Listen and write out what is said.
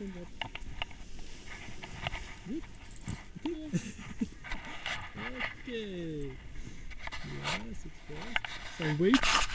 Okay. Yes, it's fast. Some weight.